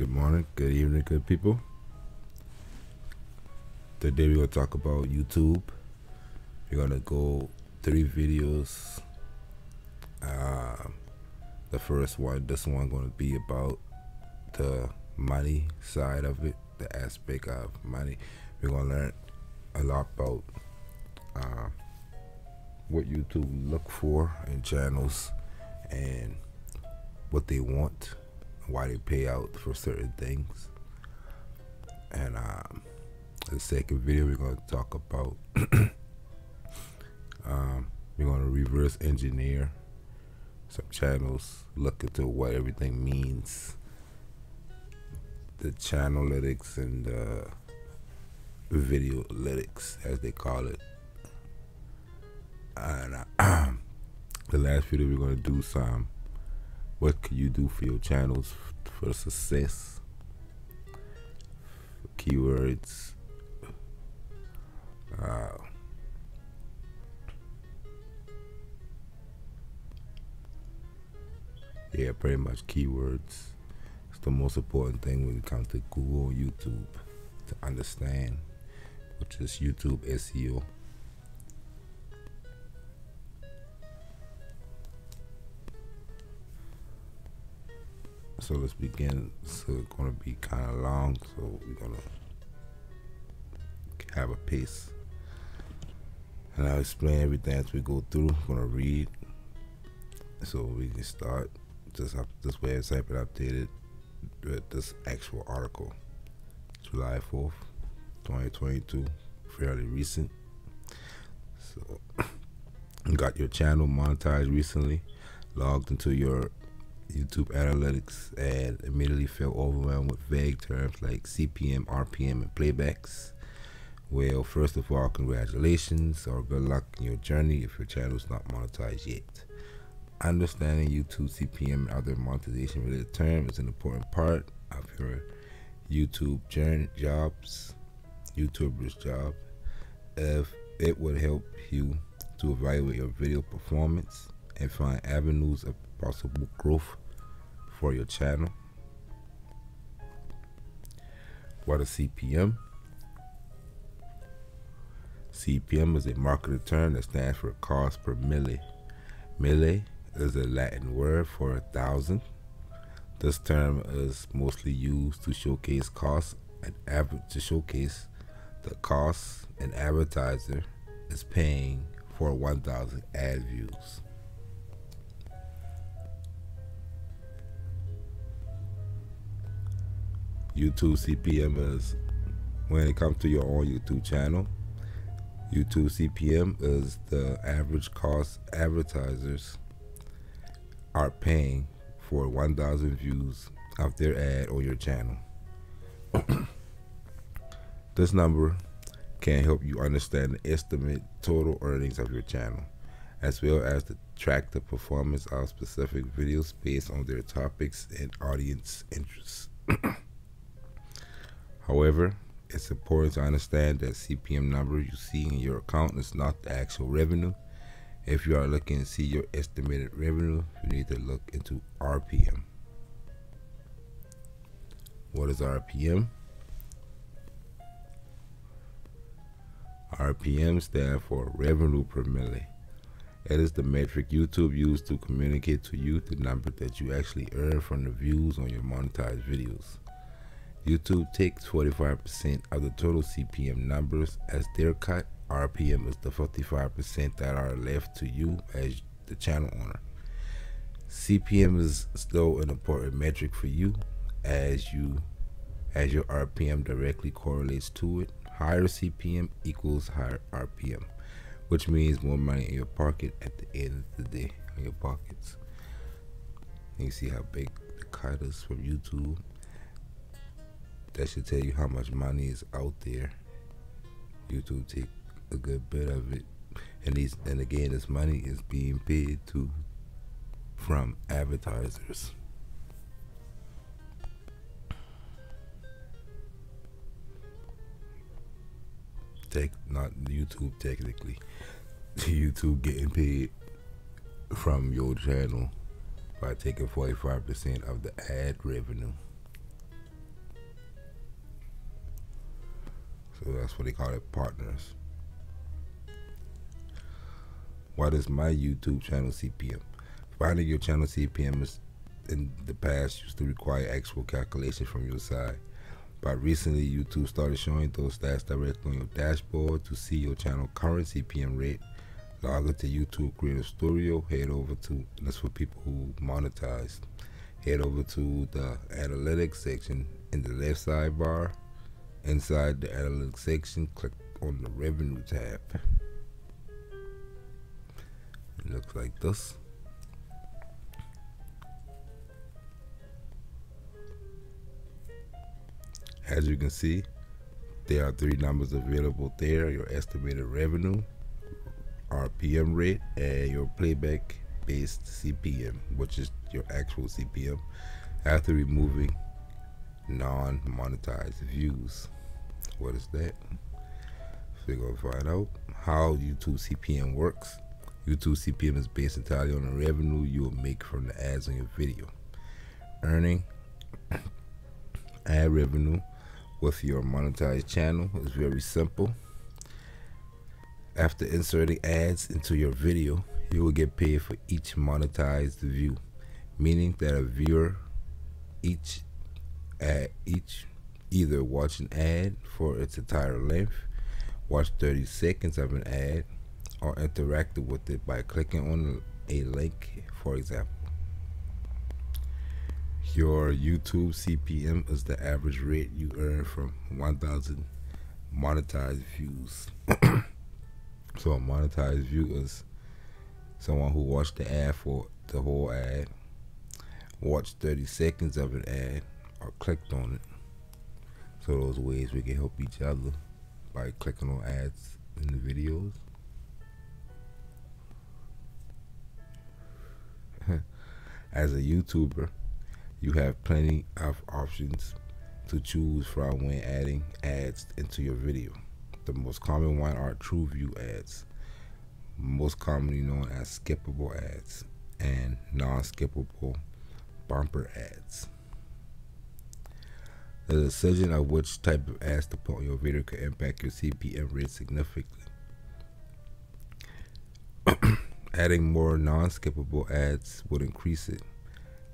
Good morning, good evening, good people. Today we're gonna talk about YouTube. We're gonna go three videos. Uh, the first one, this one, gonna be about the money side of it, the aspect of money. We're gonna learn a lot about uh, what YouTube look for in channels and what they want, why they pay out for certain things. And um, the second video, we're going to talk about, um, we're going to reverse engineer some channels, look into what everything means, the channellytics and the video analytics, as they call it. And uh, the last video, we're going to do some what can you do for your channels for success? Keywords. Uh, yeah, pretty much keywords. It's the most important thing when it comes to Google YouTube to understand, which is YouTube SEO. So let's begin. It's gonna be kind of long, so we're gonna have a pace. And I'll explain everything as we go through. I'm gonna read, so we can start. Just have this website been updated with this actual article, July fourth, 2022, fairly recent. So, you got your channel monetized recently, logged into your YouTube analytics and immediately felt overwhelmed with vague terms like CPM, RPM, and playbacks. Well, first of all, congratulations or good luck in your journey if your channel is not monetized yet. Understanding YouTube CPM and other monetization related terms is an important part of your YouTube journey jobs, YouTuber's job. If it would help you to evaluate your video performance and find avenues of possible growth for your channel. What is CPM? CPM is a marketing term that stands for cost per milli. Milli is a Latin word for a thousand. This term is mostly used to showcase costs and to showcase the cost an advertiser is paying for 1,000 ad views. YouTube CPM is when it comes to your own YouTube channel. YouTube CPM is the average cost advertisers are paying for 1,000 views of their ad on your channel. this number can help you understand the estimate total earnings of your channel, as well as to track the performance of specific videos based on their topics and audience interests. However, it's important to understand that CPM number you see in your account is not the actual revenue. If you are looking to see your estimated revenue, you need to look into RPM. What is RPM? RPM stands for revenue per milli. It is the metric YouTube used to communicate to you the number that you actually earn from the views on your monetized videos. YouTube takes 45% of the total CPM numbers as their cut. RPM is the 55% that are left to you as the channel owner. CPM is still an important metric for you as you as your RPM directly correlates to it. Higher CPM equals higher RPM, which means more money in your pocket at the end of the day in your pockets. You see how big the cut is from YouTube that should tell you how much money is out there. YouTube take a good bit of it, and these and again, this money is being paid to from advertisers. Tech, not YouTube technically. YouTube getting paid from your channel by taking 45% of the ad revenue. So that's what they call it, partners. What is my YouTube channel CPM? Finding your channel CPM is in the past used to require actual calculation from your side. But recently, YouTube started showing those stats directly on your dashboard to see your channel current CPM rate. Log into YouTube Creator Studio, head over to, that's for people who monetize, head over to the analytics section in the left sidebar. Inside the analytics section, click on the revenue tab. It looks like this. As you can see, there are three numbers available there your estimated revenue, RPM rate, and your playback based CPM, which is your actual CPM after removing non monetized views. What is that? So going to find out how YouTube CPM works. YouTube CPM is based entirely on the revenue you will make from the ads on your video. Earning ad revenue with your monetized channel is very simple. After inserting ads into your video, you will get paid for each monetized view, meaning that a viewer each ad each either watch an ad for its entire length, watch 30 seconds of an ad, or interact with it by clicking on a link, for example. Your YouTube CPM is the average rate you earn from 1,000 monetized views. so a monetized view is someone who watched the ad for the whole ad, watched 30 seconds of an ad, or clicked on it. So those ways we can help each other by clicking on ads in the videos. As a YouTuber, you have plenty of options to choose from when adding ads into your video. The most common one are TrueView ads, most commonly known as skippable ads, and non-skippable bumper ads. The decision of which type of ads to put on your video can impact your CPM rate significantly. Adding more non-skippable ads would increase it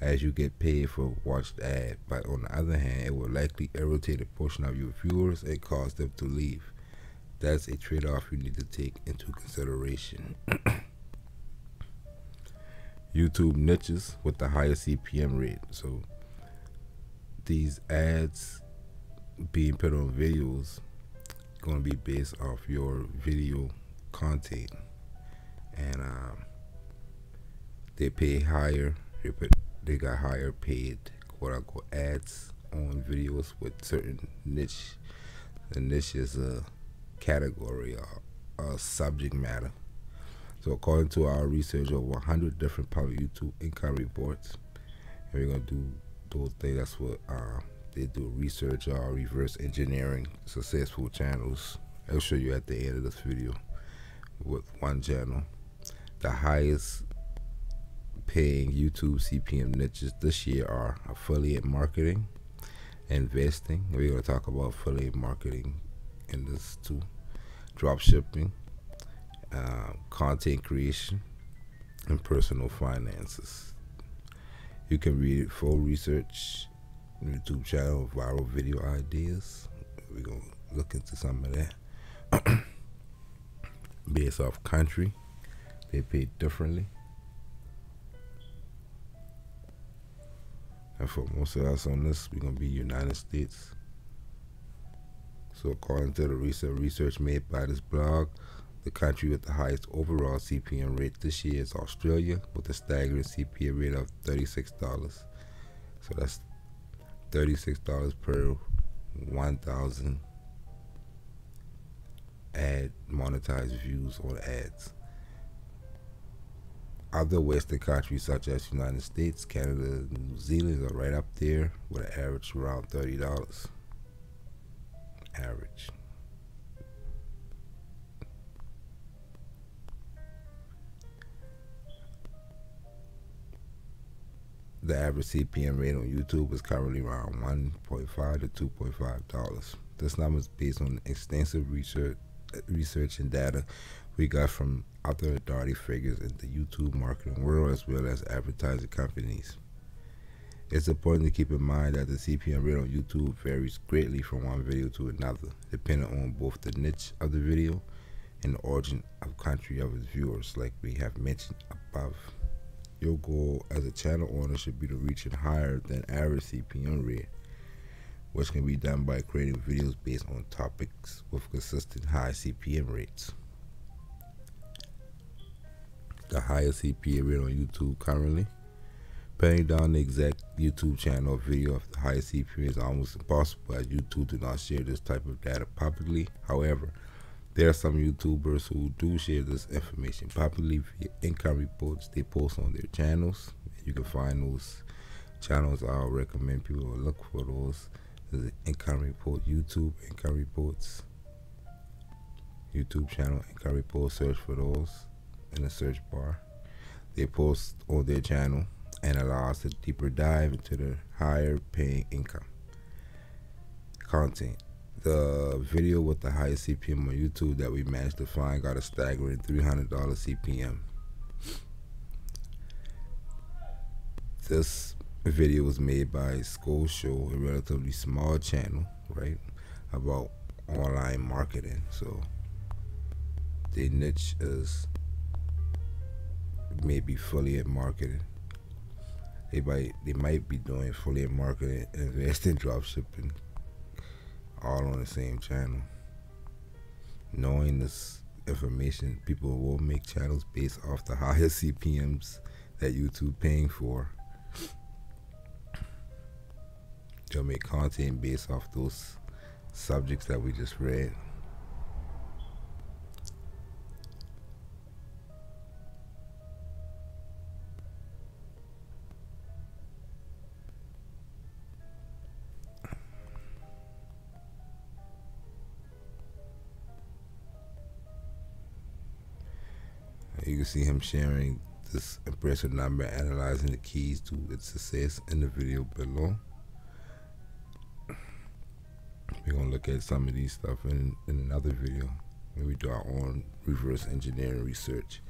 as you get paid for watched ad, but on the other hand, it will likely irritate a portion of your viewers and cause them to leave. That's a trade-off you need to take into consideration. YouTube niches with the highest CPM rate. So these ads being put on videos going to be based off your video content and um, they pay higher they put they got higher paid quote unquote ads on videos with certain niche. The niche is a category or a subject matter. So according to our research over 100 different public YouTube income reports, and we're gonna do those things. That's what uh, they do research or reverse engineering successful channels. I'll show you at the end of this video with one channel. The highest paying YouTube CPM niches this year are affiliate marketing, investing. We're going to talk about affiliate marketing in this too, drop shipping, uh, content creation, and personal finances. You can read full research YouTube channel, viral video ideas. We're to look into some of that. Based off country, they pay differently. And for most of us on this, we're to be United States. So according to the recent research made by this blog, the country with the highest overall CPM rate this year is Australia with a staggering CPM rate of $36. So that's $36 per 1,000 ad monetized views on ads. Other Western countries such as United States, Canada, and New Zealand are right up there with an average around thirty dollars. Average. The average CPM rate on YouTube is currently around 1.5 to 2.5 dollars This number is based on extensive research, research and data we got from other authority figures in the YouTube marketing world as well as advertising companies. It's important to keep in mind that the CPM rate on YouTube varies greatly from one video to another, depending on both the niche of the video and the origin of country of its viewers, like we have mentioned above. Your goal as a channel owner should be to reach it higher than average CPM rate, which can be done by creating videos based on topics with consistent high CPM rates. The highest CPM rate on YouTube currently. Pinning down the exact YouTube channel video of the highest CPM is almost impossible as YouTube do not share this type of data publicly. However, there are some YouTubers who do share this information publicly via income reports they post on their channels. You can find those channels. I'll recommend people look for those. There's income report, YouTube income reports, YouTube channel income report. Search for those in the search bar. They post on their channel and allow us to deeper dive into the higher paying income content the video with the highest CPM on YouTube that we managed to find got a staggering $300 CPM. This video was made by School Show, a relatively small channel, right, about online marketing. So their niche is maybe affiliate marketing. They might they might be doing affiliate marketing, invest in drop shipping, all on the same channel. Knowing this information, people will make channels based off the higher CPMs that YouTube paying for. They'll make content based off those subjects that we just read. You can see him sharing this impressive number, analyzing the keys to its success in the video below. We're gonna look at some of these stuff in, in another video when we do our own reverse engineering research.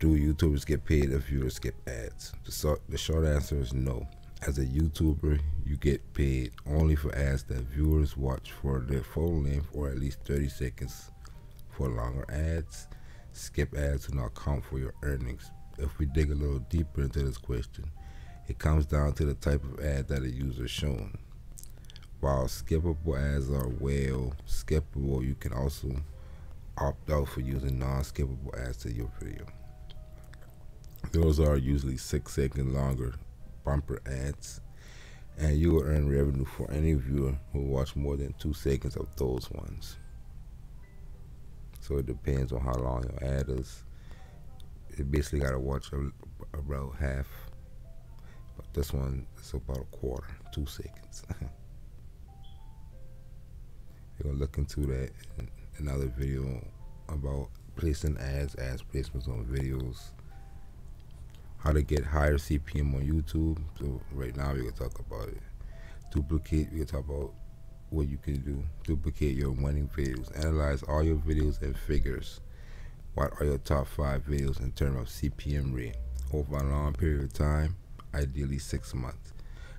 Do YouTubers get paid if viewers skip ads? The, so, the short answer is no. As a YouTuber, you get paid only for ads that viewers watch for their full length or at least 30 seconds. For longer ads, skip ads do not count for your earnings. If we dig a little deeper into this question, it comes down to the type of ad that a user is shown. While skippable ads are well skippable, you can also opt out for using non-skippable ads to your video. Those are usually six second longer bumper ads, and you will earn revenue for any viewer who watch more than two seconds of those ones. So it depends on how long your ad is. You basically got to watch about half, but this one is about a quarter, two seconds. We're gonna look into that in another video about placing ads, ads placements on videos, how to get higher CPM on YouTube. So right now we're gonna talk about it. Duplicate. We're gonna talk about what you can do. Duplicate your winning videos. Analyze all your videos and figures. What are your top five videos in terms of CPM rate over a long period of time, ideally six months.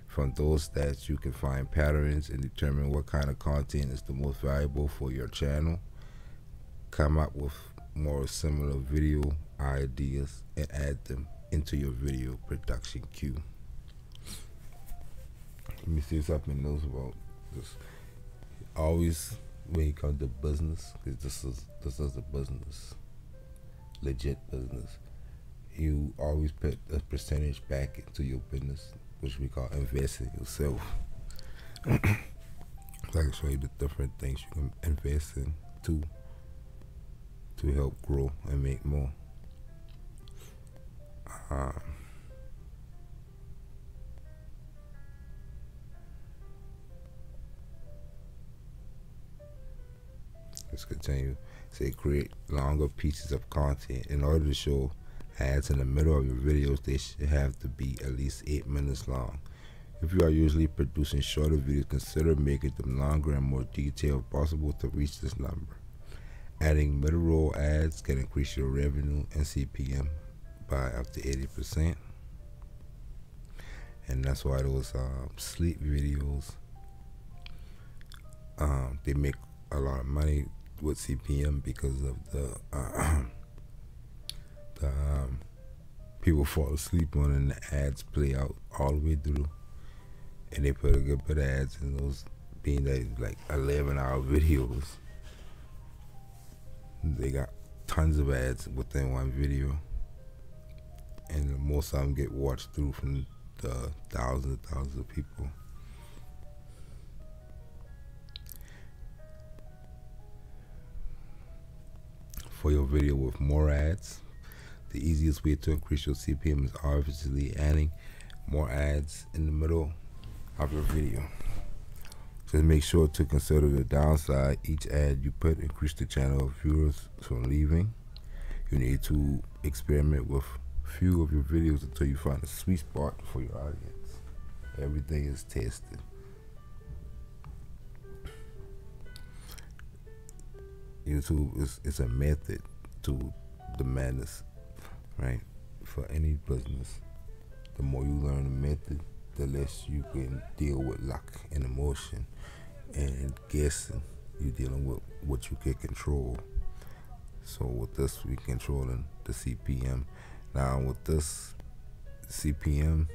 From those stats, you can find patterns and determine what kind of content is the most valuable for your channel. Come up with more similar video ideas and add them into your video production queue. Let me see something else about this always when you come to business, because this is this is a business, legit business. You always put a percentage back into your business, which we call investing yourself. I can show you the different things you can invest in to to help grow and make more. Uh, Continue. Say create longer pieces of content. In order to show ads in the middle of your videos, they should have to be at least eight minutes long. If you are usually producing shorter videos, consider making them longer and more detailed if possible to reach this number. Adding middle roll ads can increase your revenue and CPM by up to 80%. And that's why those um, sleep videos, um, they make a lot of money with CPM because of the, uh, the um, people fall asleep on and the ads play out all the way through. And they put a good bit of ads in those being that like 11 hour videos. They got tons of ads within one video. And most of them get watched through from the thousands and thousands of people for your video with more ads the easiest way to increase your CPM is obviously adding more ads in the middle of your video. Just make sure to consider the downside. Each ad you put increase the channel of viewers from leaving. You need to experiment with few of your videos until you find a sweet spot for your audience. Everything is tested. YouTube is, is a method to the madness, right? For any business. The more you learn the method, the less you can deal with luck and emotion and guessing. You're dealing with what you can control. So with this, we're controlling the CPM. Now with this CPM,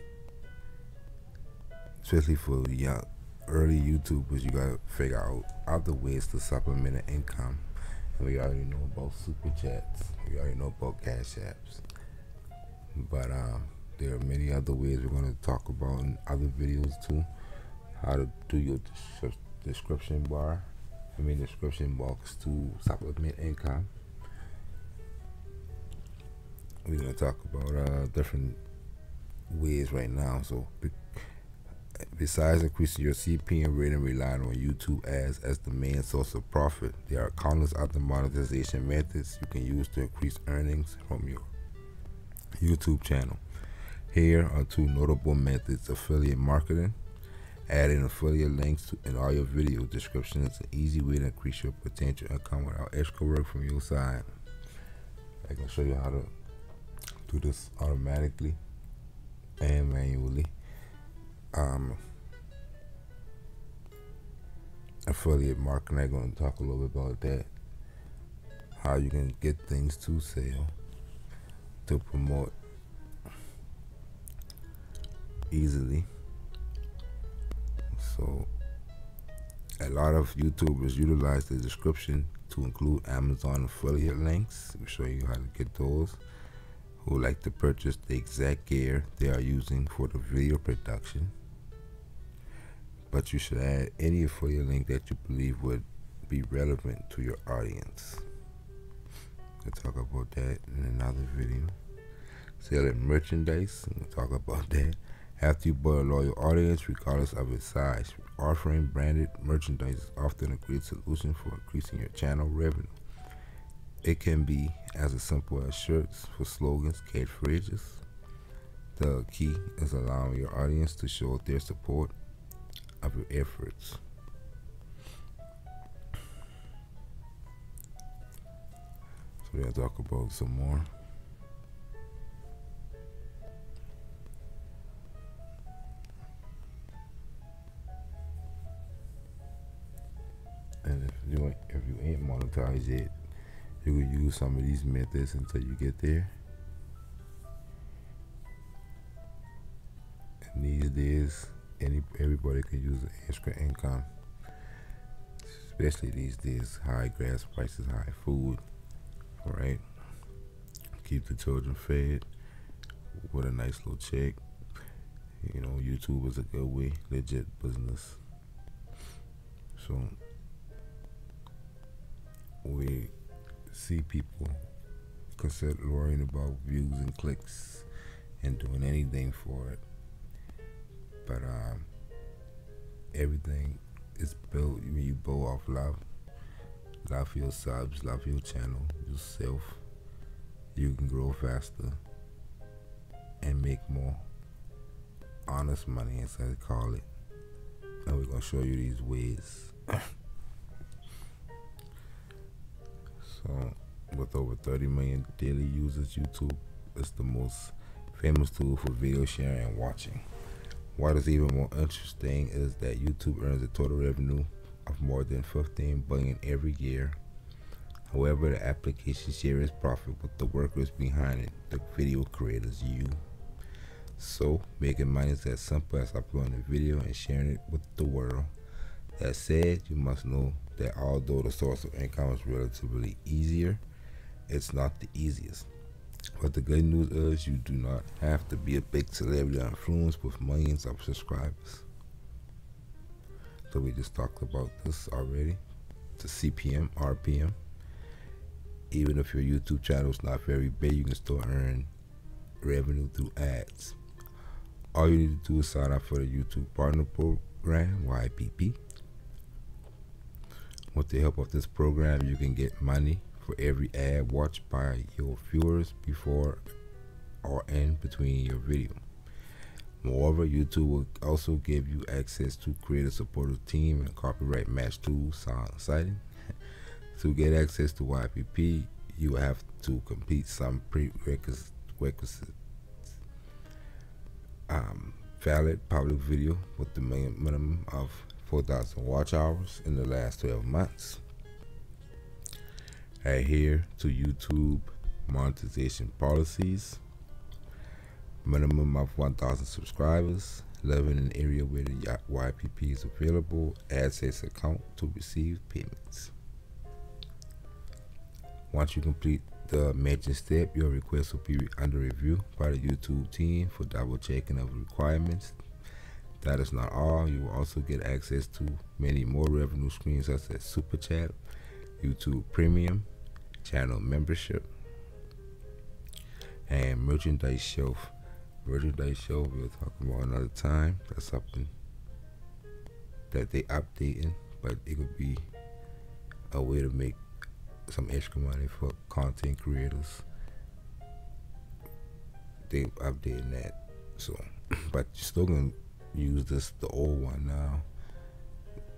especially for young early YouTubers, you gotta figure out other ways to supplement an income. We already know about super chats. We already know about cash apps. But um, there are many other ways we're going to talk about in other videos too. How to do your description bar, I mean description box to supplement income. We're going to talk about uh, different ways right now. So besides increasing your CPM rate and relying on YouTube ads as the main source of profit, there are countless other monetization methods you can use to increase earnings from your YouTube channel. Here are two notable methods affiliate marketing. Adding affiliate links to, in all your video descriptions is an easy way to increase your potential income without extra work from your side. I can show you how to do this automatically and manually. Um, affiliate marketing, I'm going to talk a little bit about that. How you can get things to sell to promote easily. So a lot of YouTubers utilize the description to include Amazon affiliate links. We'll show you how to get those. Who like to purchase the exact gear they are using for the video production. But you should add any affiliate link that you believe would be relevant to your audience. We'll talk about that in another video. Selling merchandise, we'll talk about that. After you build a loyal audience, regardless of its size, offering branded merchandise is often a great solution for increasing your channel revenue. It can be as simple as shirts for slogans, catchphrases. The key is allowing your audience to show their support of your efforts. So we're to talk about some more. And if you if you ain't monetized yet, you can use some of these methods until you get there. And these days, any everybody can use extra income, especially these days. High gas prices, high food. All right, keep the children fed with a nice little check. You know, YouTube is a good way, legit business. So we see people consider worrying about views and clicks and doing anything for it. But um, everything is built when you build off love. Love for your subs, love for your channel, yourself. You can grow faster and make more honest money, as I call it. And we're gonna show you these ways. so, with over 30 million daily users, YouTube is the most famous tool for video sharing and watching. What is even more interesting is that YouTube earns a total revenue of more than 15 billion every year. However, the application shares profit with the workers behind it, the video creators, you. So, making money is as simple as uploading a video and sharing it with the world. That said, you must know that although the source of income is relatively easier, it's not the easiest. But the good news is you do not have to be a big celebrity or influence with millions of subscribers. So we just talked about this already. The CPM, RPM. Even if your YouTube channel is not very big, you can still earn revenue through ads. All you need to do is sign up for the YouTube Partner Program, YPP. With the help of this program, you can get money for every ad watched by your viewers before or in between your video. Moreover, YouTube will also give you access to creator supportive team and copyright match tools. Exciting? to get access to YPP, you have to complete some prerequisites. Um, valid public video with the minimum of 4,000 watch hours in the last 12 months adhere to YouTube monetization policies, minimum of 1,000 subscribers, live in an area where the YPP is available, access account to receive payments. Once you complete the mentioned step, your request will be under review by the YouTube team for double checking of requirements. That is not all. You will also get access to many more revenue streams such as Super Chat, YouTube Premium, channel membership, and merchandise shelf. Merchandise shelf we'll talk about another time. That's something that they updating, but it could be a way to make some extra money for content creators. They updating that, so but you're still gonna use this the old one now.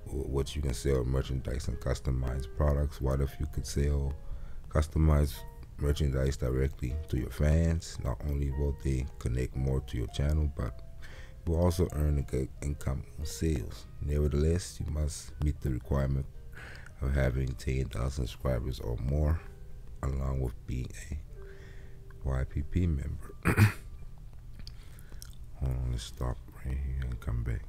What you can sell merchandise and customized products. What if you could sell customize merchandise directly to your fans. Not only will they connect more to your channel, but you will also earn a good income on sales. Nevertheless, you must meet the requirement of having 10,000 subscribers or more, along with being a YPP member. Hold on, let's stop right here and come back.